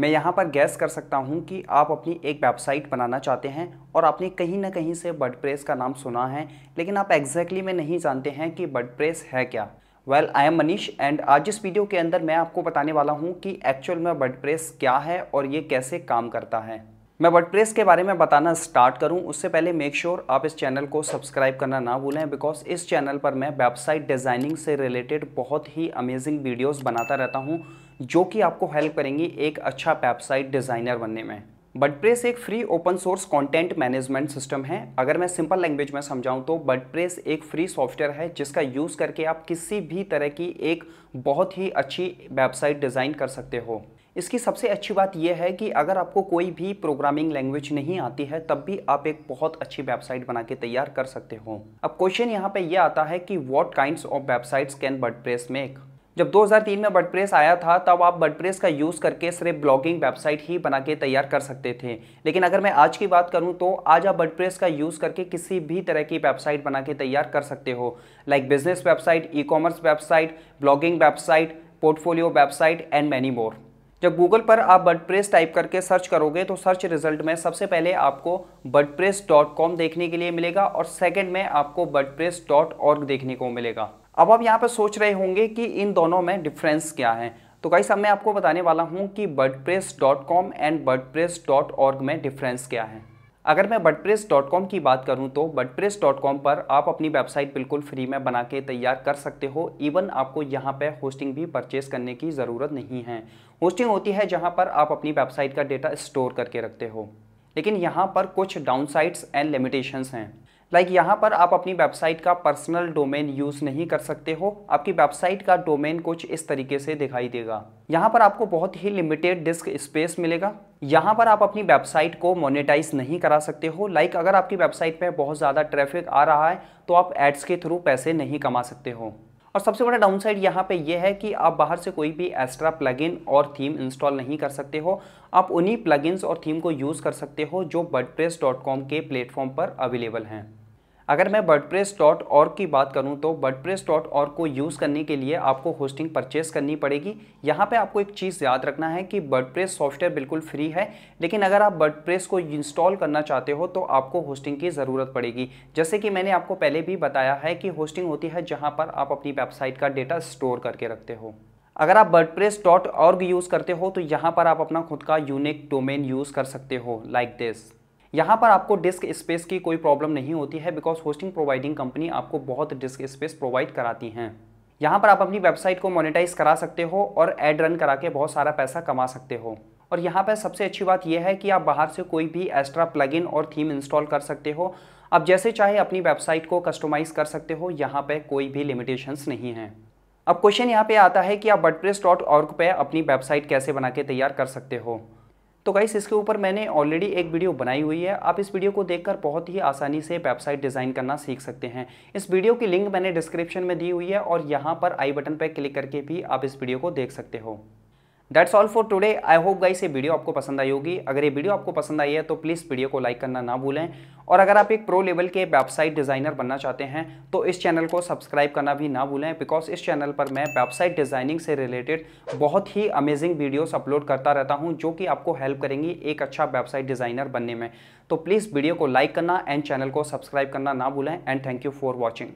मैं यहाँ पर गैस कर सकता हूँ कि आप अपनी एक वेबसाइट बनाना चाहते हैं और आपने कहीं ना कहीं से वर्डप्रेस का नाम सुना है, लेकिन आप एग्जैक्टली में नहीं जानते हैं कि वर्डप्रेस है क्या। Well I am Manish and आज इस वीडियो के अंदर मैं आपको बताने वाला हूँ कि एक्चुअल में वर्डप्रेस क्या है और ये कैसे काम करता है। मैं वर्डप्रेस के बारे में बताना स्टार्ट करूँ, उससे पहले मेक श्योर sure आप इस चैनल को सब्सक्राइब करना ना भूलें बिकॉज़ इस चैनल पर मैं वेबसाइट डिज़ाइनिंग से रिलेटेड बहुत ही अमेजिंग वीडियोस बनाता रहता हूँ। जो कि आपको हेल्प करेंगी एक अच्छा वेबसाइट डिज़ाइनर बनने में। वर्डप्रेस एक free open source content management system है। अगर मैं सिंपल लैंग्वेज में समझाऊं तो वर्डप्रेस एक फ्री सॉफ्टवेयर है, जिसका यूज़ करके आप किसी भी तरह की एक बहुत ही अच्छी वेबसाइट डिज़ाइन कर सकते हो। इसकी सबसे अच्छी बात यह है कि अगर आपको कोई भी प्रोग्रामिंग लैंग्वेज नहीं आती है, तब भी आप एक बहुत अच्छी वेबसाइट बना के तैयार कर सकते हो। अब क्वेश्चन यहाँ पे यह आता है कि what kinds of websites can WordPress make जब 2003 में वर्डप्रेस आया था, तब आप वर्डप्रेस का यूज़ करके सिर्फ़ ब्लॉगिंग वेबसाइट ही बना के तैयार कर सकते थे। लेकिन अगर मैं आज की बात करूँ तो आज आप वर्डप्रेस का यूज़ करके किसी भी तरह की वेबसाइट बना के तैयार कर सकते हो। Like business website e-commerce website blogging website portfolio website and many more जब गूगल पर आप बर्डप्रेस टाइप करके सर्च करोगे तो सर्च रिज़ल्ट में सबसे पहले आपको कॉम देखने के लिए मिलेगा और सेकंड में आपको ऑर्ग देखने को मिलेगा। अब आप यहाँ पर सोच रहे होंगे कि इन दोनों में डिफरेंस क्या है। तो कई सब मैं आपको बताने वाला हूँ कि WordPress dot com and WordPress dot org में डिफरेंस क्या है। अगर मैं कॉम की बात करूँ तो कॉम पर आप अपनी वेबसाइट बिल्कुल फ्री में बना के तैयार कर सकते हो। इवन आपको यहाँ पे होस्टिंग भी परचेस करने की ज़रूरत नहीं है। होस्टिंग होती है जहाँ पर आप अपनी वेबसाइट का डेटा स्टोर करके रखते हो। लेकिन यहाँ पर कुछ डाउनसाइड्स एंड लिमिटेशंस हैं। लाइक like, यहाँ पर आप अपनी वेबसाइट का पर्सनल डोमेन यूज़ नहीं कर सकते हो। आपकी वेबसाइट का डोमेन कुछ इस तरीके से दिखाई देगा। यहाँ पर आपको बहुत ही लिमिटेड डिस्क स्पेस मिलेगा। यहाँ पर आप अपनी वेबसाइट को मोनेटाइज नहीं करा सकते हो। लाइक like, अगर आपकी वेबसाइट पे बहुत ज़्यादा ट्रैफ़िक आ रहा है तो आप एड्स के थ्रू पैसे नहीं कमा सकते हो। और सबसे बड़ा डाउनसाइड यहाँ पे ये है कि आप बाहर से कोई भी एक्स्ट्रा प्लगइन और थीम इंस्टॉल नहीं कर सकते हो। आप उन्हीं प्लगइन्स और थीम को यूज़ कर सकते हो जो बर्डप्रेस के प्लेटफॉर्म पर अवेलेबल हैं। अगर मैं बर्डप्रेस डॉट ऑर्ग की बात करूँ तो बर्डप्रेस डॉट ऑर्ग को यूज़ करने के लिए आपको होस्टिंग परचेस करनी पड़ेगी। यहाँ पे आपको एक चीज़ याद रखना है कि बर्डप्रेस सॉफ्टवेयर बिल्कुल फ्री है, लेकिन अगर आप बर्डप्रेस को इंस्टॉल करना चाहते हो तो आपको होस्टिंग की ज़रूरत पड़ेगी। जैसे कि मैंने आपको पहले भी बताया है कि होस्टिंग होती है जहाँ पर आप अपनी वेबसाइट का डेटा स्टोर करके रखते हो। अगर आप बर्डप्रेस डॉट यूज़ करते हो तो यहाँ पर आप अपना खुद का यूनिक डोमेन यूज़ कर सकते हो लाइक दिस यहाँ पर आपको डिस्क स्पेस की कोई प्रॉब्लम नहीं होती है बिकॉज़ होस्टिंग प्रोवाइडिंग कंपनी आपको बहुत डिस्क स्पेस प्रोवाइड कराती हैं। यहाँ पर आप अपनी वेबसाइट को मोनेटाइज करा सकते हो और एड रन करा के बहुत सारा पैसा कमा सकते हो। और यहाँ पर सबसे अच्छी बात यह है कि आप बाहर से कोई भी एक्स्ट्रा प्लगइन और थीम इंस्टॉल कर सकते हो। आप जैसे चाहे अपनी वेबसाइट को कस्टमाइज़ कर सकते हो, यहाँ पर कोई भी लिमिटेशंस नहीं है। अब क्वेश्चन यहाँ पे आता है कि आप बटप्रेस डॉट पे अपनी वेबसाइट कैसे बना के तैयार कर सकते हो। तो गाइस इसके ऊपर मैंने ऑलरेडी एक वीडियो बनाई हुई है। आप इस वीडियो को देखकर बहुत ही आसानी से वेबसाइट डिज़ाइन करना सीख सकते हैं। इस वीडियो की लिंक मैंने डिस्क्रिप्शन में दी हुई है और यहाँ पर आई बटन पर क्लिक करके भी आप इस वीडियो को देख सकते हो। That's all for today I hope guys ये वीडियो आपको पसंद आई होगी। अगर ये वीडियो आपको पसंद आई है तो प्लीज़ वीडियो को लाइक करना ना भूलें। और अगर आप एक प्रो लेवल के वेबसाइट डिज़ाइनर बनना चाहते हैं तो इस चैनल को सब्सक्राइब करना भी ना भूलें बिकॉज़ इस चैनल पर मैं वेबसाइट डिज़ाइनिंग से रिलेटेड बहुत ही अमेजिंग वीडियोस अपलोड करता रहता हूँ, जो कि आपको हेल्प करेंगी एक अच्छा वेबसाइट डिज़ाइनर बनने में। तो प्लीज़ वीडियो को लाइक करना एंड चैनल को सब्सक्राइब करना ना भूलें and thank you for watching